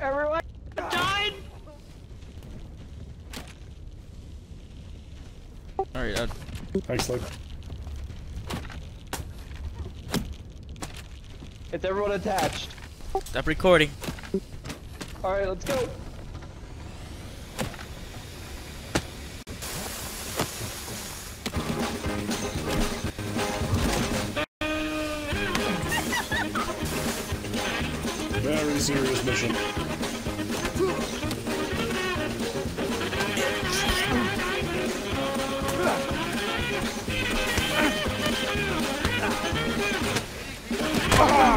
Everyone died! Alright, uh, Thanks, Luke. It's everyone attached. stop recording. Alright, let's go. Very serious mission. Ah!